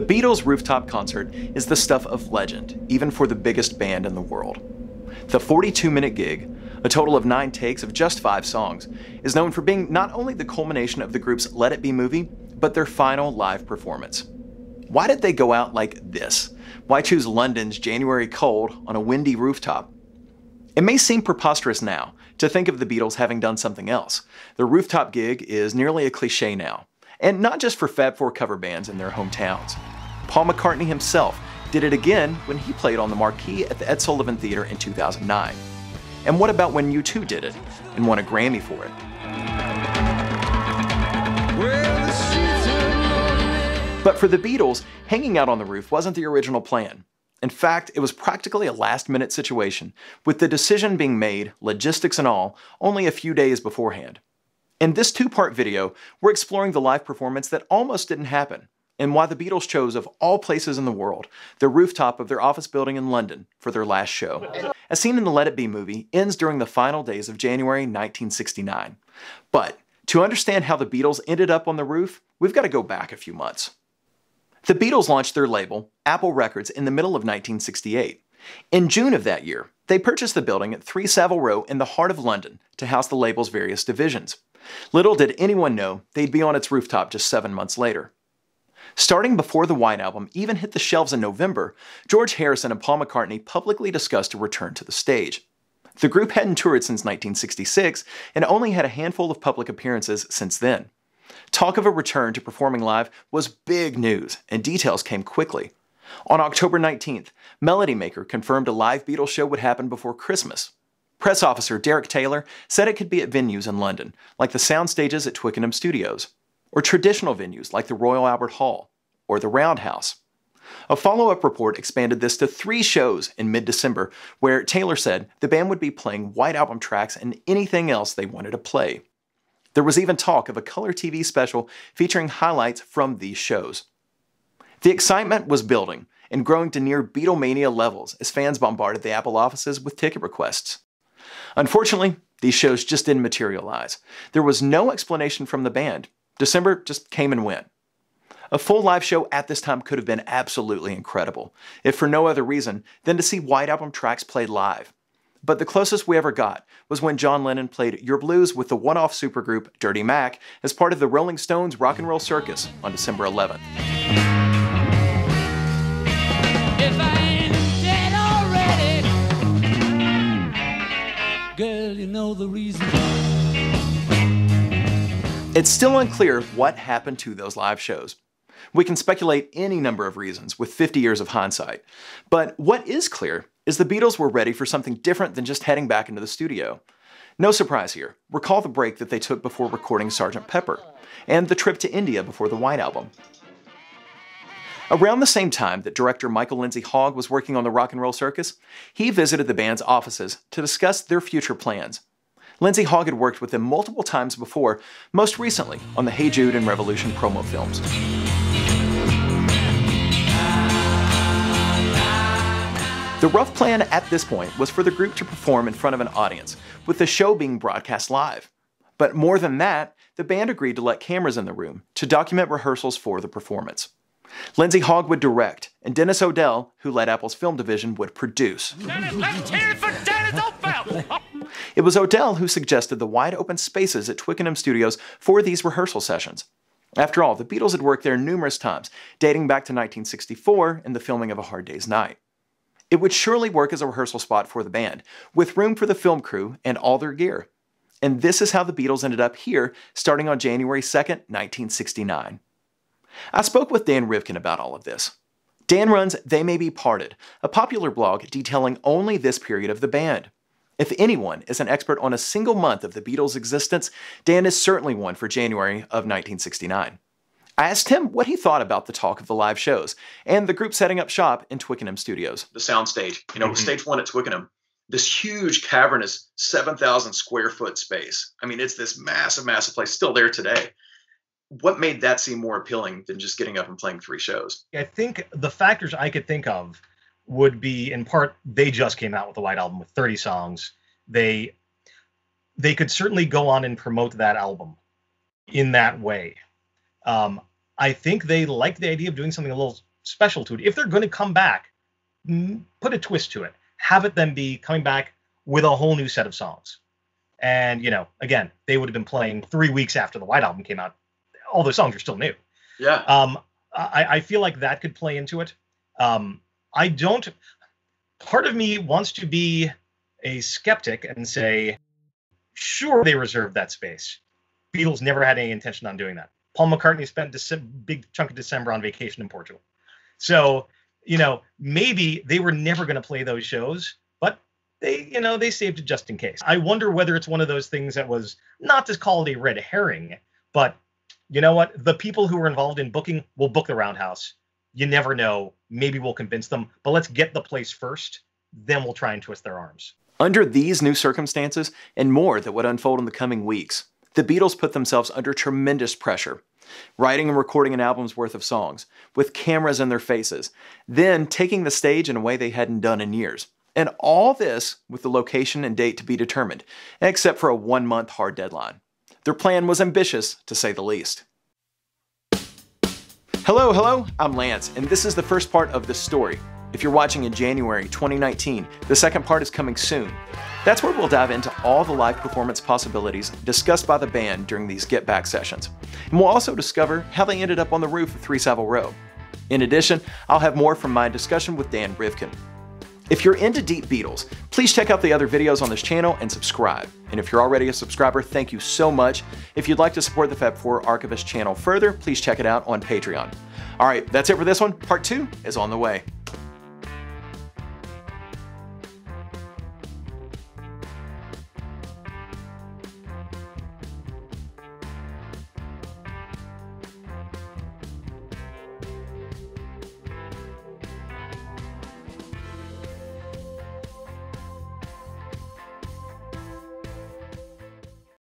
The Beatles' rooftop concert is the stuff of legend, even for the biggest band in the world. The 42 minute gig, a total of nine takes of just five songs, is known for being not only the culmination of the group's Let It Be movie, but their final live performance. Why did they go out like this? Why choose London's January cold on a windy rooftop? It may seem preposterous now to think of the Beatles having done something else. The rooftop gig is nearly a cliche now, and not just for Fab Four cover bands in their hometowns. Paul McCartney himself did it again when he played on the marquee at the Ed Sullivan Theater in 2009. And what about when U2 did it and won a Grammy for it? But for the Beatles, hanging out on the roof wasn't the original plan. In fact, it was practically a last minute situation, with the decision being made, logistics and all, only a few days beforehand. In this two part video, we're exploring the live performance that almost didn't happen, and why the Beatles chose, of all places in the world, the rooftop of their office building in London for their last show. As seen in the Let It Be movie, ends during the final days of January 1969. But to understand how the Beatles ended up on the roof, we've got to go back a few months. The Beatles launched their label, Apple Records, in the middle of 1968. In June of that year, they purchased the building at 3 Savile Row in the heart of London to house the label's various divisions. Little did anyone know they'd be on its rooftop just seven months later. Starting before the White Album even hit the shelves in November, George Harrison and Paul McCartney publicly discussed a return to the stage. The group hadn't toured since 1966 and only had a handful of public appearances since then. Talk of a return to performing live was big news, and details came quickly. On October 19th, Melody Maker confirmed a live Beatles show would happen before Christmas. Press officer Derek Taylor said it could be at venues in London, like the sound stages at Twickenham Studios, or traditional venues like the Royal Albert Hall, or the Roundhouse. A follow up report expanded this to three shows in mid December, where Taylor said the band would be playing White Album tracks and anything else they wanted to play. There was even talk of a color TV special featuring highlights from these shows. The excitement was building and growing to near Beatlemania levels as fans bombarded the Apple offices with ticket requests. Unfortunately, these shows just didn't materialize. There was no explanation from the band. December just came and went. A full live show at this time could have been absolutely incredible, if for no other reason than to see White Album tracks played live. But the closest we ever got was when John Lennon played Yer Blues with the one off supergroup Dirty Mac as part of the Rolling Stones Rock and Roll Circus on December 11th. Girl, you know it's still unclear what happened to those live shows. We can speculate any number of reasons with 50 years of hindsight. But what is clear is the Beatles were ready for something different than just heading back into the studio. No surprise here. Recall the break that they took before recording Sgt. Pepper, and the trip to India before the White Album. Around the same time that director Michael Lindsay Hogg was working on the Rock and Roll Circus, he visited the band's offices to discuss their future plans. Lindsay Hogg had worked with them multiple times before, most recently on the Hey Jude and Revolution promo films. The rough plan at this point was for the group to perform in front of an audience, with the show being broadcast live. But more than that, the band agreed to let cameras in the room to document rehearsals for the performance. Lindsay Hogg would direct, and Dennis O'Dell, who led Apple's film division, would produce. it was O'Dell who suggested the wide open spaces at Twickenham Studios for these rehearsal sessions. After all, the Beatles had worked there numerous times, dating back to 1964 in the filming of A Hard Day's Night. It would surely work as a rehearsal spot for the band, with room for the film crew and all their gear. And this is how the Beatles ended up here, starting on January 2nd, 1969. I spoke with Dan Rivkin about all of this. Dan runs They May Be Parted, a popular blog detailing only this period of the band. If anyone is an expert on a single month of the Beatles' existence, Dan is certainly one for January of 1969. I asked him what he thought about the talk of the live shows and the group setting up shop in Twickenham Studios. The soundstage, you know, mm-hmm. stage one at Twickenham, this huge cavernous 7,000 square foot space. I mean, it's this massive, massive place, still there today. What made that seem more appealing than just getting up and playing three shows? I think the factors I could think of would be in part they just came out with a White Album with 30 songs. They they could certainly go on and promote that album in that way. Um, I think they like the idea of doing something a little special to it. If they're going to come back, put a twist to it. Have it then be coming back with a whole new set of songs. And you know, again, they would have been playing three weeks after the White Album came out. All those songs are still new. Yeah. Um, I, I feel like that could play into it. Um, I don't. Part of me wants to be a skeptic and say, sure, they reserved that space. Beatles never had any intention on doing that. Paul McCartney spent a big chunk of December on vacation in Portugal. So, you know, maybe they were never going to play those shows, but they, you know, they saved it just in case. I wonder whether it's one of those things that was not to call it a red herring, but you know what? The people who were involved in booking will book the Roundhouse. You never know. Maybe we'll convince them, but let's get the place first. Then we'll try and twist their arms. Under these new circumstances, and more that would unfold in the coming weeks, the Beatles put themselves under tremendous pressure. Writing and recording an album's worth of songs, with cameras in their faces, then taking the stage in a way they hadn't done in years. And all this with the location and date to be determined, except for a one month hard deadline. Their plan was ambitious, to say the least. Hello, hello, I'm Lance, and this is the first part of the story. If you're watching in January 2019, the second part is coming soon. That's where we'll dive into all the live performance possibilities discussed by the band during these Get Back sessions. And we'll also discover how they ended up on the roof of 3 Savile Row. In addition, I'll have more from my discussion with Dan Rivkin. If you're into Deep Beatles, please check out the other videos on this channel and subscribe. And if you're already a subscriber, thank you so much. If you'd like to support the Fab 4 Archivist channel further, please check it out on Patreon. All right, that's it for this one. Part two is on the way.